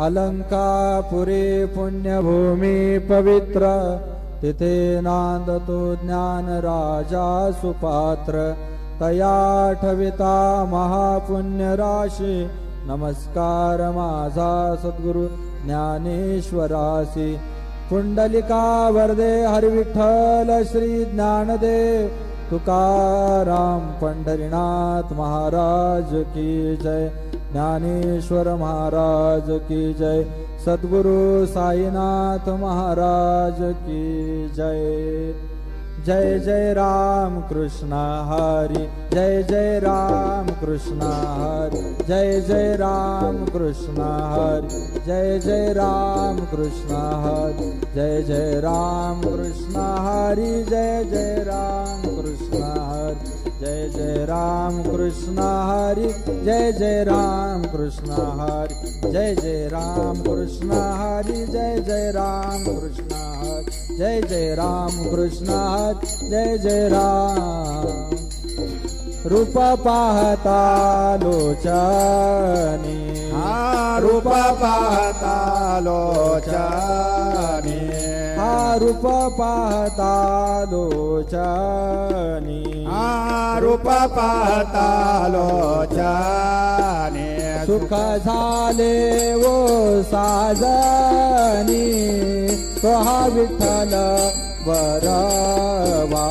अलंकापुरी पुण्यभूमी पवित्र तिथे नांदतो ज्ञान राजा सुपात्र तया ठविता महापुण्य राशी नमस्कार माझा सद्गुरु ज्ञानेश्वरासी। पुंडलिका वरदे हरिविठ्ठल श्री ज्ञानदेव। तुकाराम पंढरीनाथ महाराज की जय ज्ञानेश्वर महाराज की जय। सद्गुरु साईनाथ महाराज की जय। जय जय राम कृष्ण हरि। जय जय राम कृष्ण हरि। जय जय राम कृष्ण हरि। जय जय राम कृष्ण हरि। जय जय राम कृष्ण हरि। जय जय राम कृष्ण हरि। जय जय राम कृष्ण हरि, जय जय राम कृष्ण हरि, जय जय राम कृष्ण हरि, जय जय राम कृष्ण हरि, जय जय राम कृष्ण हरि, जय जय राम। रूप पाहता लोचनी, हा, रूप पाहता हा रूप पाहता लोचनी रूप पाहता लोचनी सुख झाले वो साजनी। तो हा विठ्ठल बरवा।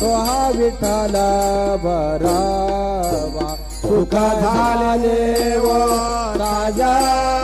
तो हा विठ्ठल बरवा। सुख झाले वो कोवा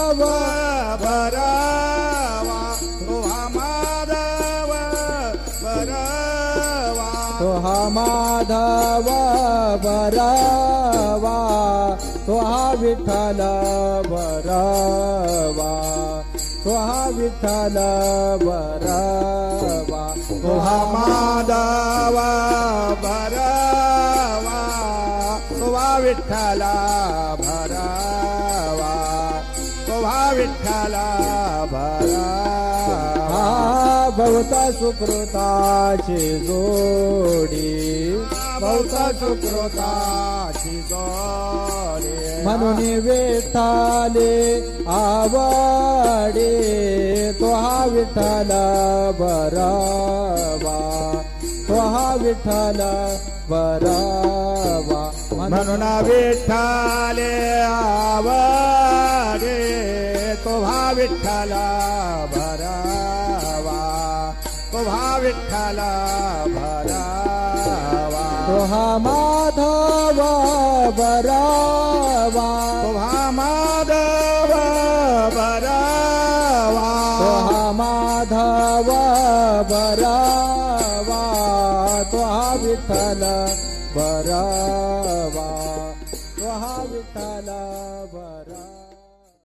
माधवा बरवा स्वहा विठ्ठल बरवा स्वहा विठ्ठल बरवा स्वहा माधव बरवा स्वहा विठ्ठल भरवा स्वहा विठ्ठल भरा भवता सुकृताची जोडी. भवता सुकृताची जोडी. म्हणून विठ्ठले आवडे तो हा विठ्ठल बरावा तो हा विठ्ठल बरावा म्हणून विठ्ठले आवडे तो हा विठ्ठला बरा विठ्ठला भरावा तुहा माधव बरावा। तुहा माधव बरावा। तुहा माधव बरावा। तुहा विठ्ठला बरावा। तुहा विठ्ठला